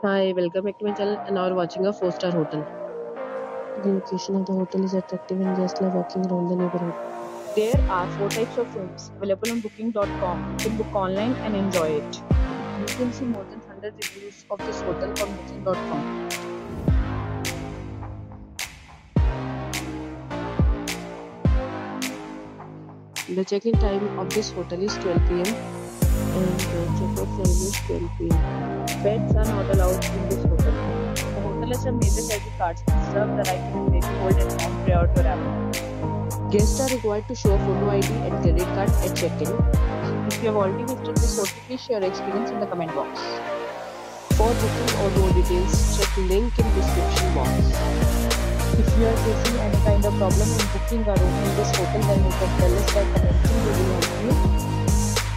Hi, welcome back to my channel and now watching a 4-star hotel. The location of the hotel is attractive and guests love walking around the neighborhood. There are four types of rooms available on booking.com. You can book online and enjoy it. You can see more than 100 reviews of this hotel on booking.com. The check-in time of this hotel is 12 pm And checkout 12 pm. Pets are not allowed in this hotel. The hotel has some major credit cards reserve the right to make hold and amount prior to arrival. Guests are required to show photo ID and credit card at check-in. If you have already visited this hotel, please share your experience in the comment box. For booking or more details, check the link in the description box. If you are facing any kind of problem in booking a room in this hotel, then you can tell us by commenting. We will.